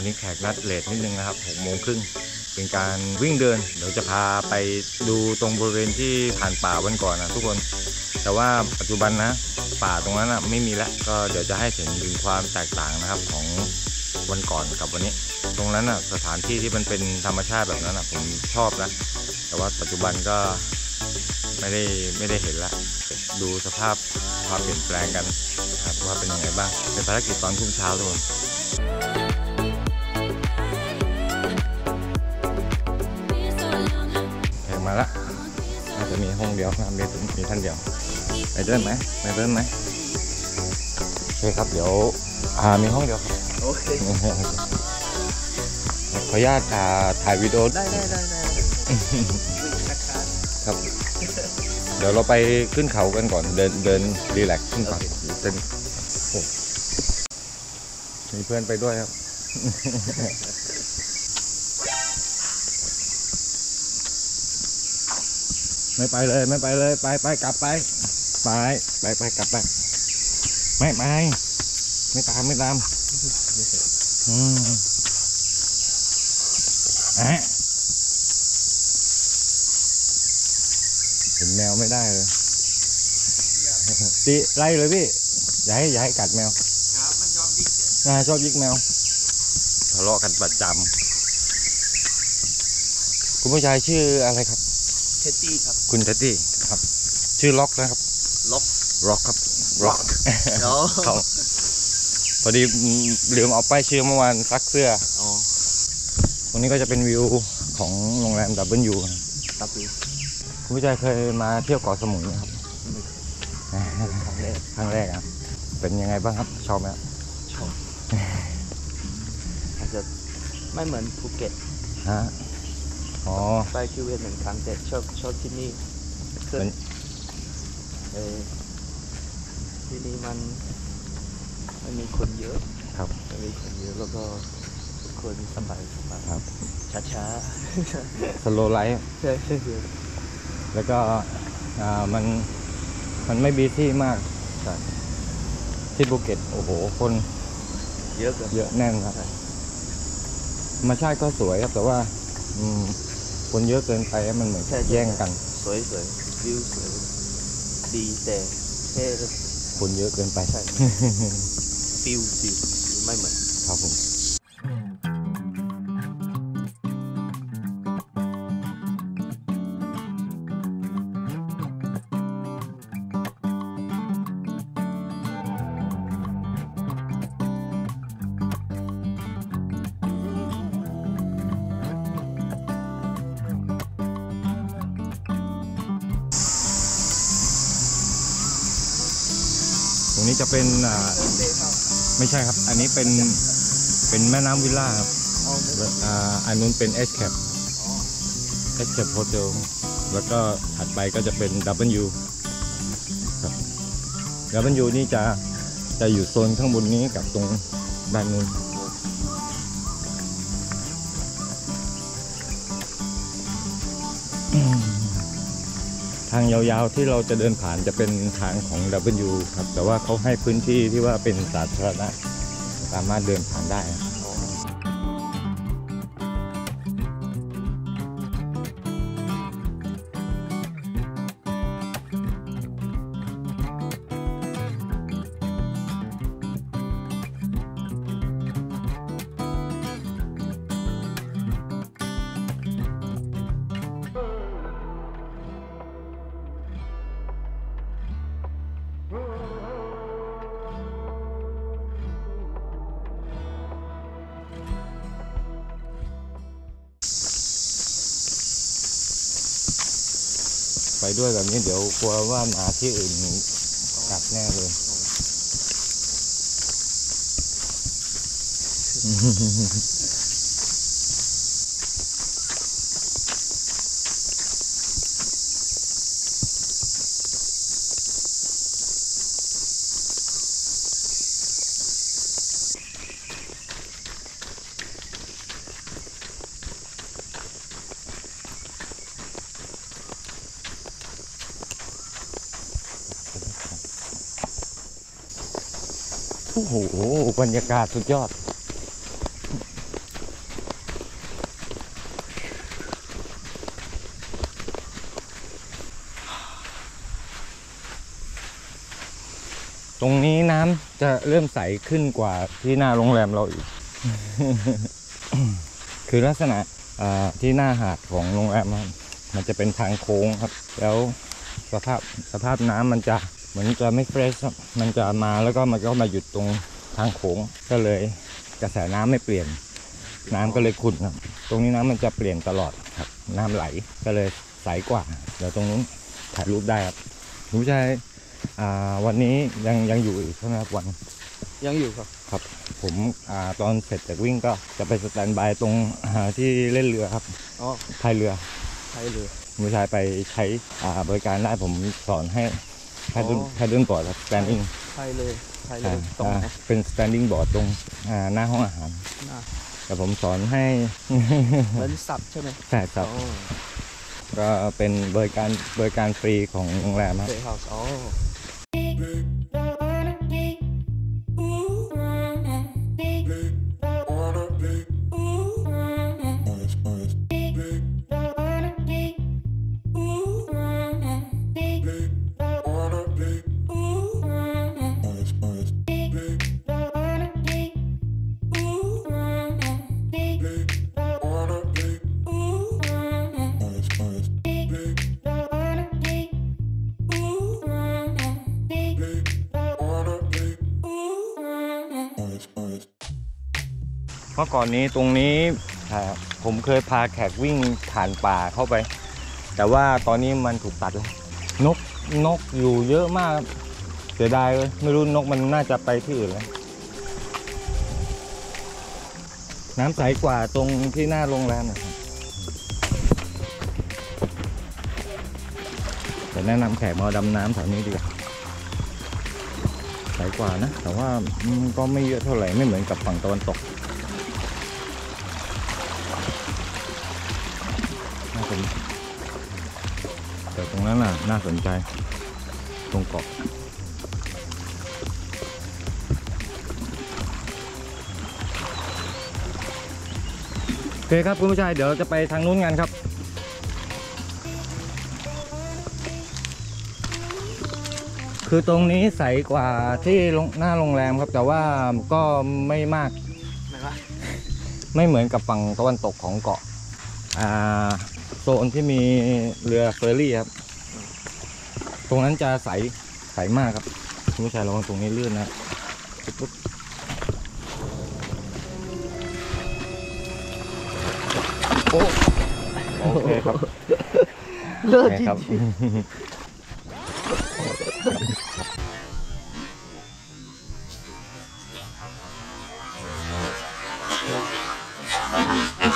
วันนี้แขกนัดเลทนิดนึงนะครับหกโมงครึ่งเป็นการวิ่งเดิน เดี๋ยวจะพาไปดูตรงบริเวณที่ผ่านป่าวันก่อนนะทุกคน แต่ว่าปัจจุบันนะป่าตรงนั้นนะไม่มีแล้วก็เดี๋ยวจะให้เห็นถึงความแตกต่างนะครับของวันก่อนกับวันนี้ ตรงนั้นอะสถานที่ที่มันเป็นธรรมชาติแบบนั้นอะผมชอบนะแต่ว่าปัจจุบันก็ไม่ได้ไม่ได้เห็นละดูสภาพความเปลี่ยนแปลงกันนะครับว่าเป็นยังไงบ้างเป็นภารกิจตอนทุ่งเช้าทุกคน เดียวนะครับมีมีท่านเดียวไปเดินไหมไปเดินไหมโอเคครับเดี๋ยวอ่ามีห้องเดียวครับโอเคขออนุญาตอ่าถ่ายวิดีโอได้ได้ได้ได้วิ่งช้าครับ เดี๋ยวเราไปขึ้นเขากันก่อนเดินเดินรีแลกซ์ขึ้นก่อนเส้นโอ้มีเพื่อนไปด้วยครับ ไม่ไปเลยไม่ไปเลยไปไปกลับไป ไปไปไปกลับไป ไม่ไปไม่ตามไม่ตามอืมอะเห็นแมวไม่ได้เลยตีไล่เลยพี่อย่าให้อย่าให้กัดแมวครับมันชอบยิกแมวทะเลาะกันประจำคุณผู้ชายชื่ออะไรครับ เท็ดดี้ครับ คุณเท็ดดี้ครับ ชื่อร็อกนะครับ ร็อกร็อกครับร็อกเนาะครับพอดีลืมเอาป้ายชื่อเมื่อวานซักเสื้ออ๋อตรงนี้ก็จะเป็นวิวของโรงแรม W ตับปีคุณผู้ชายเคยมาเที่ยวเกาะสมุยไหมครับ ครั้งแรก ครั้งแรกครับ เป็นยังไงบ้างครับ ชอบไหมครับชอบอาจจะไม่เหมือนภูเก็ตฮะ อ๋อ ไปคิวเวนหนึ่งครั้งแต่ชอบชอบที่นี่คือเป็นเออที่นี่มันไม่มีคนเยอะครับไม่มีคนเยอะแล้วก็ทุกคนสบายสบายครับ ช้าช้า slow lifeๆ ใช่ใช่ใช่แล้วก็อ่ามันมันไม่ busy มากใช่ที่ภูเก็ตโอ้โห คนเยอะเกิน เยอะแน่นครับธรรมชาติก็สวยครับแต่ว่า อืม คนเยอะเกินไปมันเหมือนใช่ใช่แย่งกัน สวยสวยวิวสวยดีแต่แค่คนเยอะเกินไปใช่ฟิลฟิ นี้จะเป็นอ่าไม่ใช่ครับ อันนี้เป็นเป็นแม่น้ำวิลล่าครับอ่าอันนู้นเป็น S cap S cap hotel แล้วก็ถัดไปก็จะเป็น W ครับ W นี่จะจะอยู่โซนข้างบนนี้กับตรงด้านนู้น ยาวๆที่เราจะเดินผ่านจะเป็นทางของ W ครับ แต่ว่าเขาให้พื้นที่ที่ว่าเป็นสาธารณะสามารถเดินผ่านได้ ไปด้วยแบบนี้เดี๋ยวกลัวว่าหมาที่อื่นกัดแน่เลย โอ้โหบรรยากาศสุดยอด ตรงนี้น้ำจะเริ่มใสขึ้นกว่าที่หน้าโรงแรมเราอีก คือลักษณะที่หน้าหาดของโรงแรมมันจะเป็นทางโค้งครับ แล้วสภาพสภาพน้ำมันจะ เหมือนจะไม่เฟรชครับมันจะมาแล้วก็มันก็มาหยุดตรงทางโค้งก็เลยกระแสน้ำไม่เปลี่ยน น้ำก็เลยขุ่นครับ ตรงนี้น้ำมันจะเปลี่ยนตลอดครับ น้ำไหลก็เลยใสกว่า เดี๋ยวตรงนู้นถ่ายรูปได้ครับคุณผู้ชายอ่าวันนี้ยังยังอยู่อีกใช่ไหมครับวันยังอยู่ครับครับผมอาตอนเสร็จจากวิ่งก็จะไปสแตนบายตรงอ่าที่เล่นเรือครับอ๋อพายเรือใช่เลยคุณผู้ชายไปใช้อ่าบริการได้ผมสอนให้ พายดุนอ๋อพายดุนบอร์ดครับ standing ใช่เลยใช่เลยตรงไหนอ่าเป็น standing board ตรงอ่าหน้าห้องอาหารหน้าแต่ผมสอนให้เหมือนสับใช่ไหมใช่ครับอ๋อก็เป็นบริการบริการฟรีของโรงแรมครับ ก่อนนี้ตรงนี้ครับผมเคยพาแขกวิ่งผ่านป่าเข้าไป แต่ว่าตอนนี้มันถูกตัดแล้วนกนกอยู่เยอะมากเสียดายเลยไม่รู้นกมันน่าจะไปที่อื่นแล้วน้ำใสกว่าตรงที่หน้าโรงแรมนะครับแต่แนะนำแขกมาดำน้ำแถวนี้ดีกว่าใสกว่านะ แต่ว่าก็ไม่เยอะเท่าไหร่ไม่เหมือนกับฝั่งตะวันตก นั้นน่ะน่าสนใจ ตรงเกาะโอเคครับคุณผู้ชายเดี๋ยวเราจะไปทางนู้นกันครับคือตรงนี้ใสกว่าที่โรงหน้าโรงแรมครับแต่ว่าก็ไม่มากไหนวะไม่เหมือนกับฝั่งตะวันตกของเกาะอ่าโซนที่มีเรือเฟอร์รี่ครับ ตรงนั้นจะใสใสมากครับคุณผู้ชายระวังตรงนี้ลื่นนะปุ๊บปุ๊บโอ้โอเคครับเลิศโอเคจริครับงๆ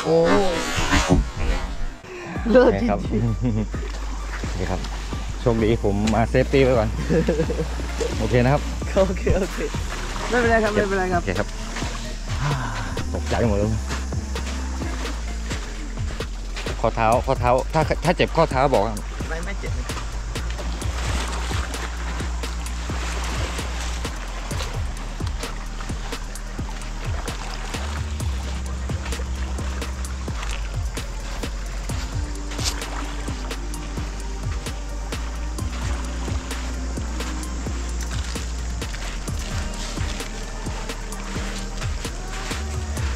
โอ้เลิโอศเคจริครับงโอเคครับ โชคดีผมมาเซฟตี้ไว้ก่อน โอเคนะครับๆโอเคโอเคไม่เป็นไรครับไม่เป็นไรครัโอบเคครับตกใจหมดเลยข้อเท้าข้อเท้าถ้าถ้าเจ็บข้อเท้าบอก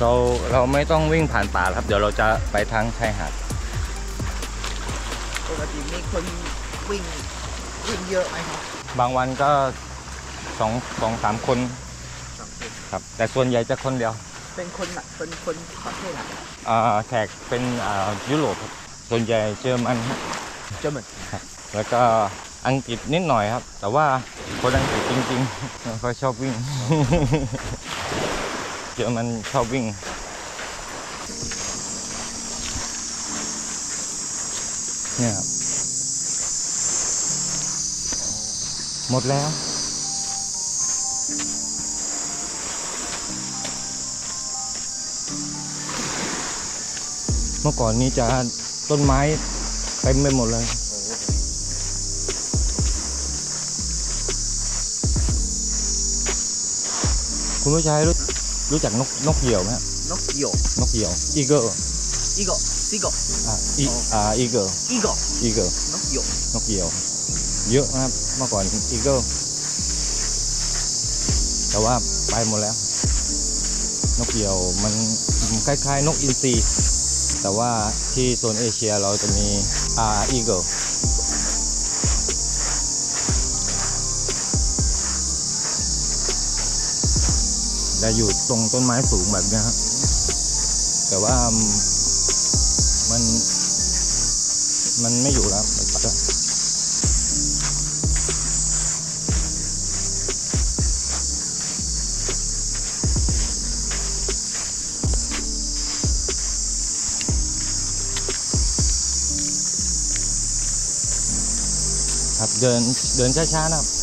เราเราไม่ต้องวิ่งผ่านป่าแล้วครับ เดี๋ยวเราจะไปทางชายหาดปกติมีคนวิ่งวิ่งเยอะไหมครับบางวันก็สองสองสามคนสองคนครับ แต่ส่วนใหญ่จะคนเดียว เป็นคนน่ะเป็นคนประเทศไหนอ่าแขกเป็นอ่ายุโรปครับส่วนใหญ่เจอมันฮะเจอเหมือนแล้วก็อังกฤษนิดหน่อยครับ แต่ว่าคนอังกฤษจริงๆไม่ค่อยชอบวิ่ง เจอมันชอบวิ่งเนี่ยหมดแล้ว เมื่อก่อนนี้จะต้นไม้เต็มไปหมดเลยคุณผู้ชายรู้ รู้จักนกนกเหยี่ยวไหมฮะนกเหยี่ยวนกเหยี่ยว eagle eagle sea eagle อ่าอีอ่า eagle eagle eagle นกเหยี่ยวนกเหยี่ยว เยอะนะครับเมื่อก่อน eagle แต่ว่าไปหมดแล้ว นกเหยี่ยวมันคล้ายๆ นกอินทรีแต่ว่าที่โซนเอเชียเราจะมีอ่า eagle ได้อยู่ตรงต้นไม้สูงแบบนี้ครับแต่ว่ามัน มันไม่อยู่แล้วมันไปแล้วครับเดินเดินช้าๆนะครับ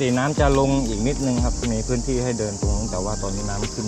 ติน้ำจะลงอีกนิดนึงครับ มีพื้นที่ให้เดินตรงนู้นแต่ว่าตอนนี้น้ำขึ้น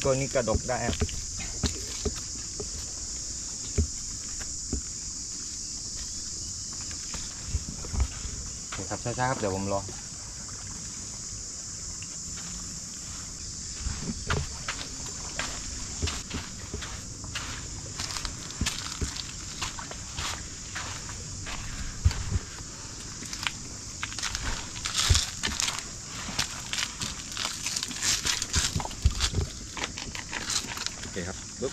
หินก้อนนี้กระดกได้ครับครับช้าๆครับเดี๋ยวผมรอ ครับปึ๊บ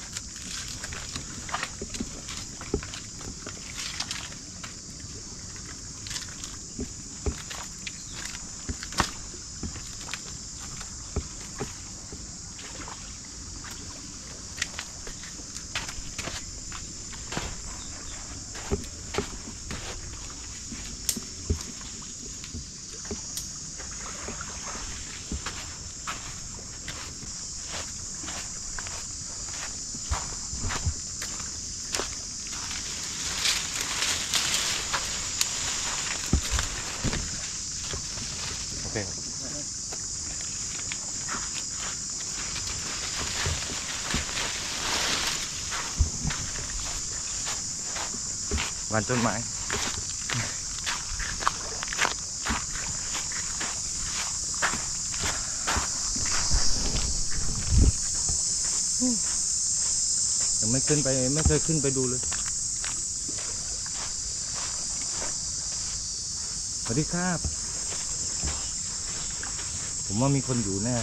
วันต้นไม้ยังไม่ขึ้นไปไม่เคยขึ้นไปดูเลย สวัสดีครับ ผมว่ามีคนอยู่แน่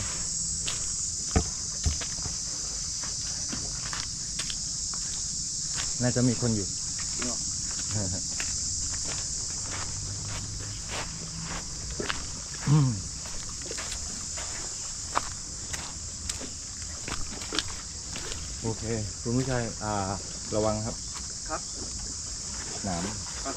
น่าจะมีคนอยู่ อืมโอเคคุณผู้ชายอ่า ระวังครับ ครับ หนามครับ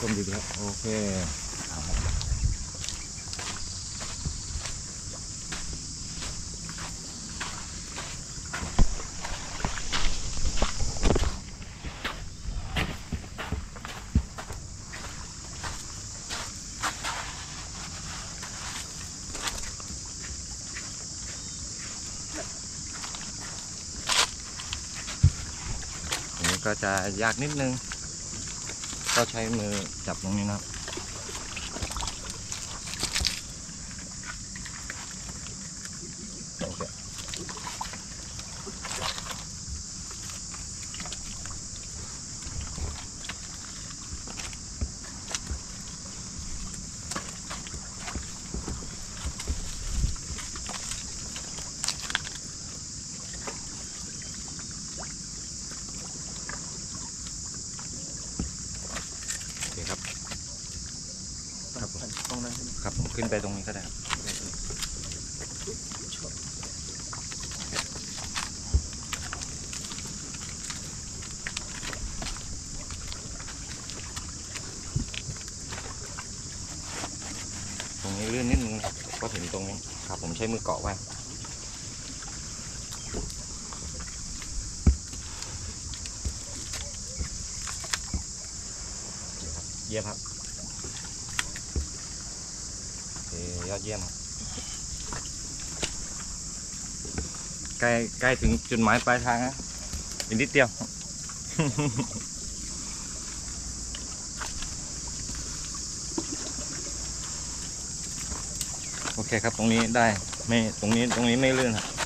ก้มดีๆครับ โอเค ก็จะยากนิดนึง ก็ใช้มือจับตรงนี้นะครับ ก็ถึงตรงนี้ครับผมใช้มือเกาะไว้เยี่ยมครับอยอดเยี่ยมครับใกล้ใกล้ถึงจุดหมายปลายทางนะอีกนิดเดียว เคครับตรงนี้ได้ไม่ตรงนี้ตรงนี้ไม่ลื่นครับ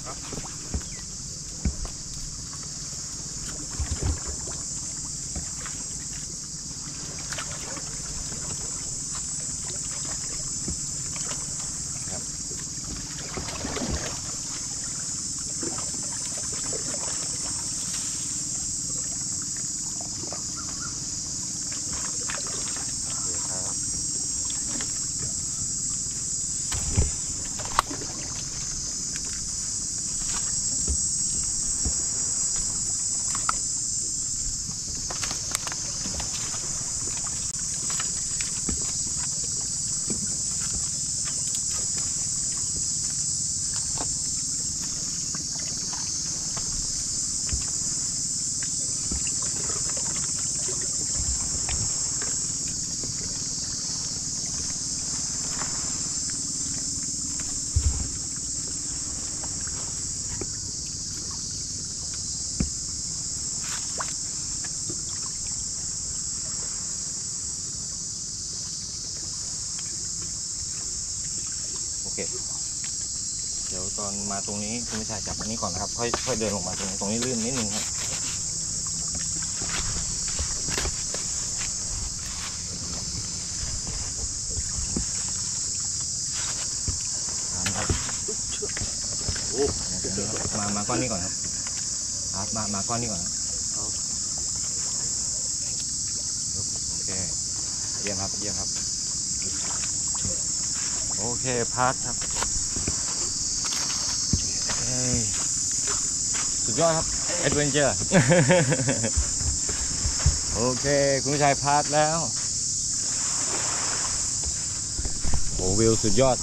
มาตรงนี้คุณผู้ชาจับอันนี้ก่อนนะครับ ค่อยค่อยเดินลงมาตรงนี้ตรงนี้ลื่นนิดนึงครับมามาก้อนนี้ก่อนครับครับมามาก้อนนี้ก่อนโอเคเยี่ยมครับเยี่ยมครับ โอเคพาร์ทครับ สุดยอดครับ adventure โอเค คุณผู้ชาย pass แล้ว โอ้วิวสุดยอด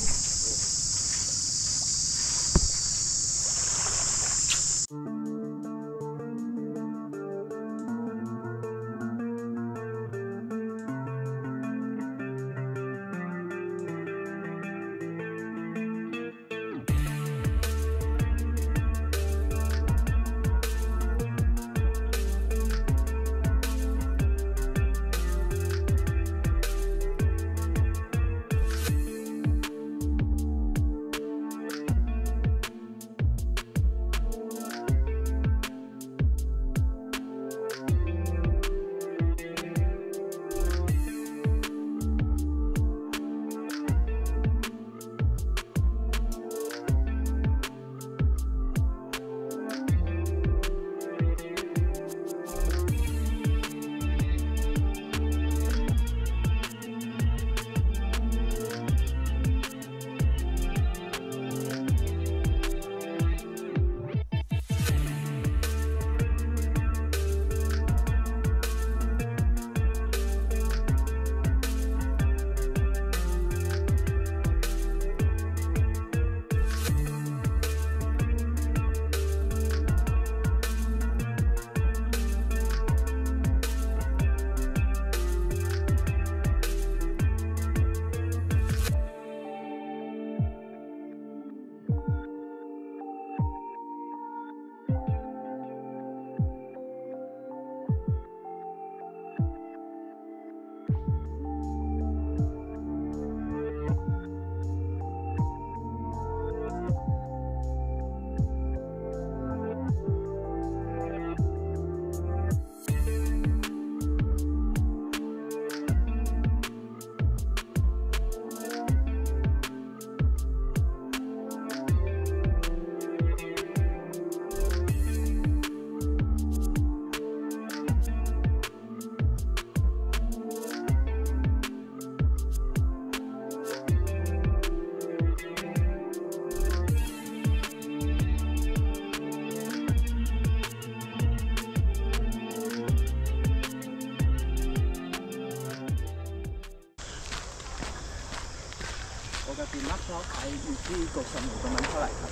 ขายอยู่ที่เกาะสมุยประมาณเท่าไหร่ครับ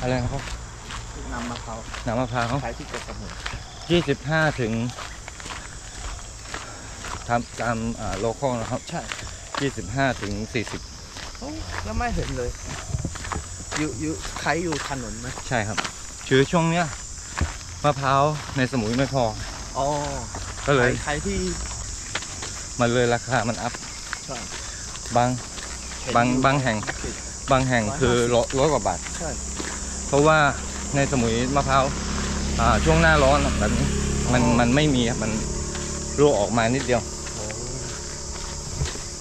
อะไรนะครับนำมะพร้าวน้ำมะพร้าวขายที่เกาะสมุยยี่สิบห้าถึงทำตามโลคอลนะครับใช่ยี่สิบห้าถึงสี่สิบโอ้แล้วไม่เห็นเลยอยู่อยู่ขายอยู่ถนนไหมใช่ครับคือช่วงเนี้ยมะพร้าวในสมุยไม่พอ อ๋อก็เลยขายขายที่ มันเลยราคามันอัพ ใช่ บางเห็น บางอยู่บางแห่งบางแห่งคือร้อยร้อยกว่าบาท ใช่ เพราะว่าในสมุยมะพร้าวอ่าช่วงหน้าร้อนอะแบบนี้มันมันไม่มีอะมันรั่วออกมานิดเดียวโอ้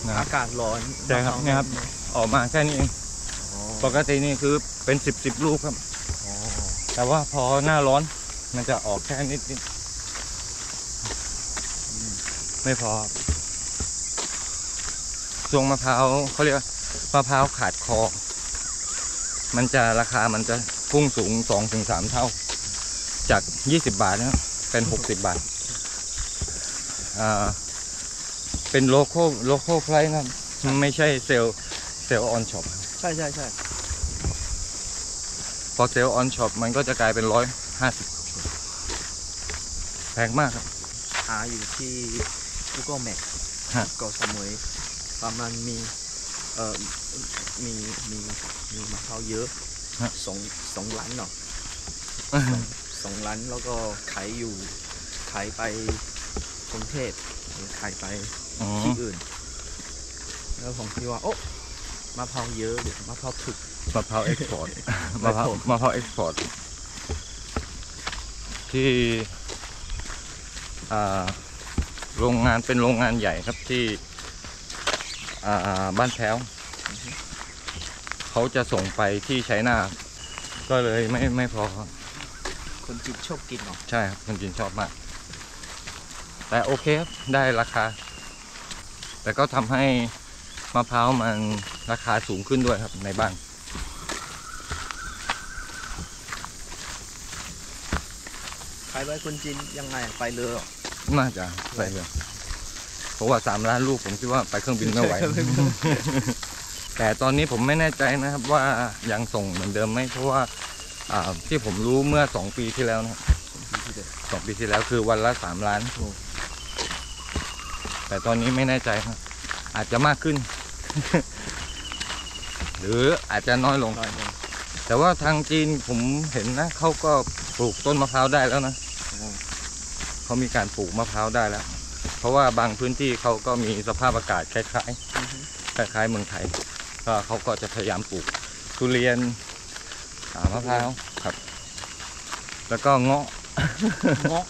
นะครับ อากาศร้อนใช่ครับมะพาวเนี่ยครับ ออกมาแค่นี้เองอ๋อปกตินี่คือเป็นสิบสิบลูกครับ อ๋อแต่ว่าพอหน้าร้อนมันจะออกแค่นิดนิดไม่พอครับช่วงมะพร้าวเขาเรียกว่า มะพร้าวขาดคอ มันจะราคามันจะพุ่งสูงสองถึงสามเท่า จากยี่สิบบาทนะครับเป็นหกสิบบาท อ่า เป็น local local price นะครับ ไม่ใช่ sell sell on shop ใช่ใช่ใช่พอ sell on shop มันก็จะกลายเป็นร้อยห้าสิบแพงมากครับ หาอยู่ที่ Google Map ฮะเกาะสมุยประมาณมี เอ่อมีมีมีมะพร้าวเยอะสองสองล้านเนาะสองล้านแล้วก็ขายอยู่ขายไปกรุงเทพหรือขายไปอ๋อที่อื่น แล้วผมคิดว่าโอ้มะพร้าวเยอะหรือมะพร้าวถูกมะพร้าว export มะพร้าวผมมะพร้าว export ที่อ่าโรงงานเป็นโรงงานใหญ่ครับที่อ่า บ้านแพ้วเขาจะส่งไปที่ China ก็เลยไม่ไม่พอครับคนจีนชอบกินเนาะใช่ครับคนจีนชอบมาก แต่โอเคครับได้ราคา แต่ก็ทำให้มะพร้าวมันราคาสูงขึ้นด้วยครับในบ้านขายไปคนจีนยังไงไปเลยเหรอน่าจะไปเลย เพราะว่าสามล้านลูกผมคิดว่าไปเครื่องบินไม่ไหว แต่ตอนนี้ผมไม่แน่ใจนะครับว่ายังส่งเหมือนเดิมไหมเพราะว่าอ่าที่ผมรู้เมื่อสองปีที่แล้วนะครับสองปีที่แล้วคือวันละสามล้านโอ้แต่ตอนนี้ไม่แน่ใจครับ อาจจะมากขึ้น หรืออาจจะน้อยลงน้อยลง แต่ว่าทางจีนผมเห็นนะเขาก็ปลูกต้นมะพร้าวได้แล้วนะโอ้เขามีการปลูกมะพร้าวได้แล้ว เพราะว่าบางพื้นที่เขาก็มีสภาพอากาศคล้ายๆคล้ายๆเมืองไทยก็เขาก็จะพยายามปลูกทุเรียนอ่ามะพร้าวครับ แล้วก็เงาะเงาะ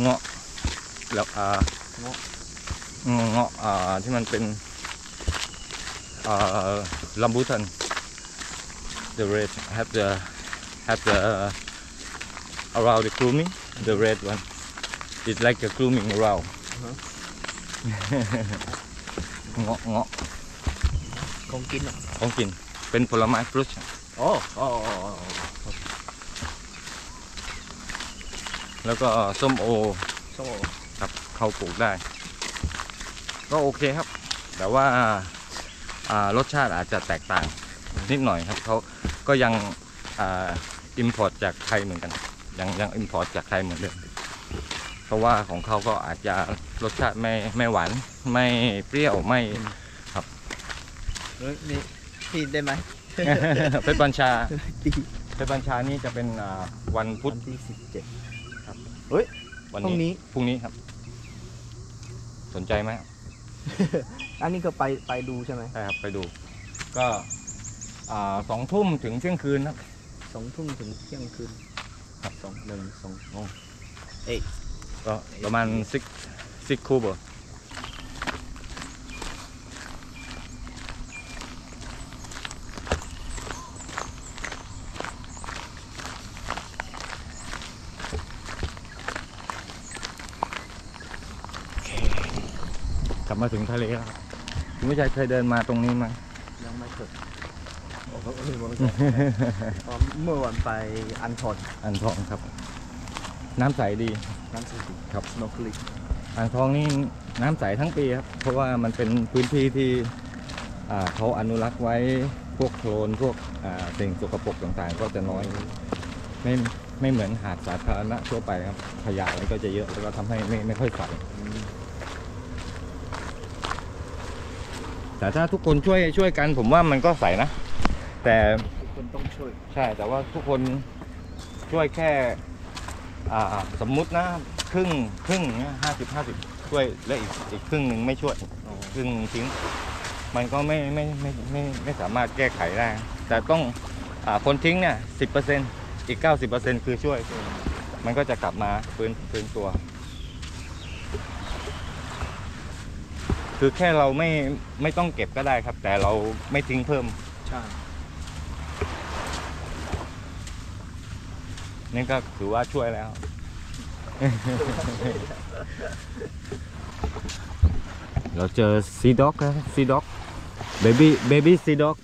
เงาะแล้วอ่าเงาะเงาะอ่าที่มันเป็นอ่าลัมบูตัน the red have the have the around the grooming the red one it's like a grooming around เงาะเงาะของกินอะของกิน เป็นผลไม้ fruitอ๋ออ๋ออ๋ออ๋อแล้วก็ส้มโอส้มโอครับเขาปลูกได้ ก็โอเคครับ แต่ว่าอ่ารสชาติอาจจะแตกต่างนิดหน่อยครับเขาก็ยังอ่า import จากไทยเหมือนกัน ยังยัง import จากไทยเหมือนเดิมเพราะว่าของเขาก็อาจจะ รสชาติไม่ไม่หวานไม่เปรี้ยวไม่เฮ้ยนี่พี่ได้ไหม เพชรบัญชาตีเพชรบัญชานี่จะเป็นอ่าวันพุพุธธที่สิบเจ็ด วันพรุ่งนี้ นี้พรุ่งนี้ครับ สนใจไหมอันนี้ก็ไปไปดูใช่ไหมใช่ครับไปดู ก็อ่าสองทุ่มถึงเที่ยงคืนครับ สองทุ่มถึงเที่ยงคืนครับ สองหนึ่งสองโอ้เอ๊ะก็ประมาณซิ กซิกคูบกลับมาถึงทะเลแล้วครับคุณผู้ชายเคยเดินมาตรงนี้ไหมยังไม่เคยโอ้โหเออวันก่อนอ๋อเมื่อวันไปอันทอนอ่างทองครับ น้ำใสดี น้ำสีครับ สโนว์คลิก อ่างทองนี่น้ำใสทั้งปีครับ เพราะว่ามันเป็นพื้นที่ที่อ่าเขาอนุรักษ์ไว้พวกโคลนพวกอ่าสิ่งสกปรกต่างๆ ก็จะน้อยไม่ไม่เหมือนหาดสาธารณะทั่วไปครับขยะอะไรก็จะเยอะแล้วก็ทำให้ไม่ไม่ค่อยใสอืมแต่ถ้าทุกคนช่วยช่วยกัน ผมว่ามันก็ใสนะ แต่ทุกคนต้องช่วย ใช่แต่ว่าทุกคนช่วยแค่อ่าสมมุตินะ ครึ่งครึ่งห้าสิบห้าสิบช่วยแล้วอีกอีกครึ่งหนึ่งไม่ช่วยอ๋อครึ่งทิ้ง มันก็ไม่ไม่ไม่ไม่ไม่สามารถแก้ไขได้ แต่ต้องอาคนทิ้งเนี่ยสิบเปอร์เซ็นอีกเก้าสิบเปอร์เซ็นคือช่วย มันก็จะกลับมาฟื้นฟื้นตัว คือแค่เราไม่ไม่ต้องเก็บก็ได้ครับ แต่เราไม่ทิ้งเพิ่มใช่นี่ก็ถือว่าช่วยแล้ว เราเจอ sea dog นะ sea dog baby baby sea dog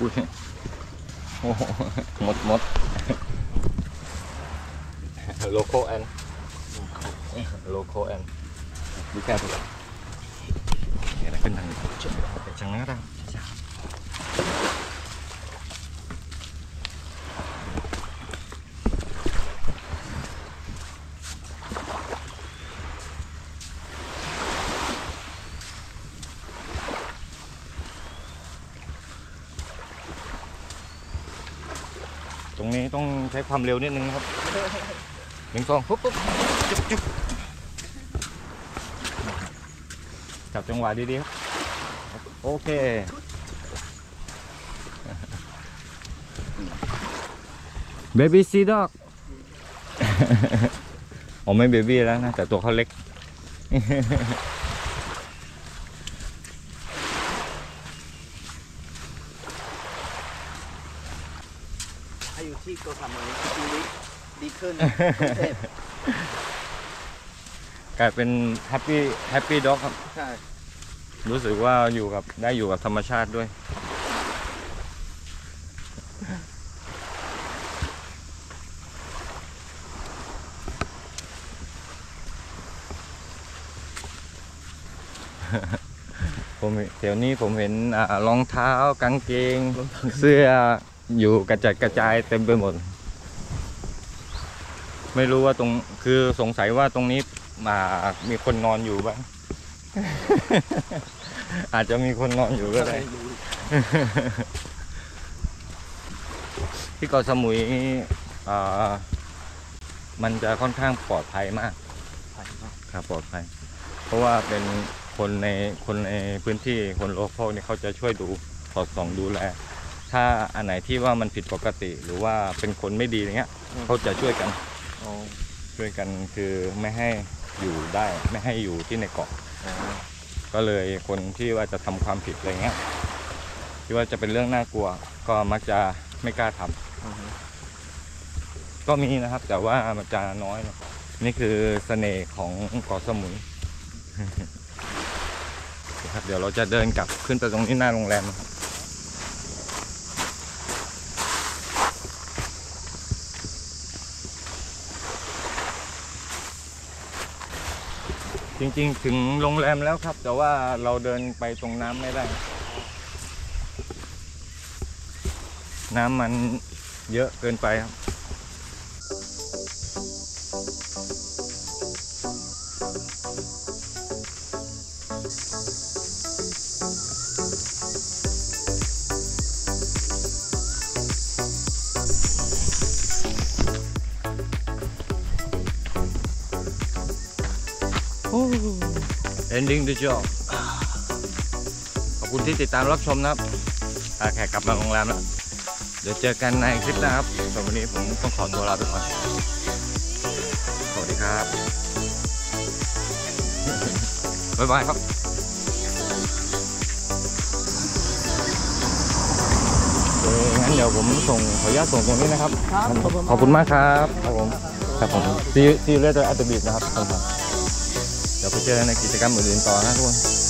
อุ้ยโอ้โหหมดหมด local and local and be careful เดี๋ยวเราขึ้นทางนี้ไปทางนั้นก็ได้ต รงนี้ต้องใช้ความเร็วนิดนึงนะครับหนึ่งสองปุ๊บปุ๊บจุ๊บจุ๊บจับจังหวะดีๆครับ โอเคเบบี้ซีด็อกอ๋อไม่เบบี้แล้วนะ แต่ตัวเขาเล็ก ถ้าอยู่ที่เกาะสมุยชีวิตดีขึ้ นกรุงเทพกลายเป็นแฮปปี้แฮปปี้ด็อกครับ ใช่รู้สึกว่าอยู่กับได้อยู่กับธรรมชาติด้วย ผมเดี๋ยวนี้ผมเห็นอ่ารองเท้ากางเกง เสื้ออยู่กระจัดกระจายเต็มไปหมด ไม่รู้ว่าตรงคือสงสัยว่าตรงนี้มามีคนนอนอยู่บ้าง อาจจะมีคนนอนอยู่ก็ได้รู้ที่เกาะสมุยอ่ามันจะค่อนข้างปลอดภัยมากไปเนาะครับปลอดภัย เพราะว่าเป็นคนในคนในพื้นที่คนโลคอลเนี่ยเขาจะช่วยดูสอดส่องดูแล ถ้าอันไหนที่ว่ามันผิดปกติ หรือว่าเป็นคนไม่ดีอย่างเงี้ยเขาจะช่วยกัน อ๋อช่วยกันคือไม่ให้อยู่ได้ไม่ให้อยู่ที่ในเกาะก็เลยคนที่ว่าจะทำความผิดอะไรเงี้ยที่ว่าจะเป็นเรื่องน่ากลัว ก็มักจะไม่กล้าทำอือฮึก็มีนะครับ แต่ว่ามันจะน้อยนะนี่คือเสน่ห์ของเกาะสมุยครับเดี๋ยวเราจะเดินกลับขึ้นไปตรงนี้หน้าโรงแรมครับ จริงๆ ถึงโรงแรมแล้วครับ แต่ว่าเราเดินไปตรงน้ำไม่ได้ น้ำมันเยอะเกินไปครับ ending the job ขอบคุณที่ติดตามรับชมนะครับอ่าแขกกลับมาโรงแรมแล้ว เดี๋ยวเจอกันในคลิปหนะครับสำหรับวันนี้ผมต้องขอตัวลาไปก่อน สวัสดีครับ บ๊ายบายครับโอเคงั้นเดี๋ยวผมส่งขออนุญาตส่งตรงนี้นะครับครับขอบคุณขอบคุณมากครับ ครับผมครับผม see you see you later at the beach นะครับครับผมเดี๋ยว ไปเจอกันในกิจกรรมอื่นๆต่อนะทุกคน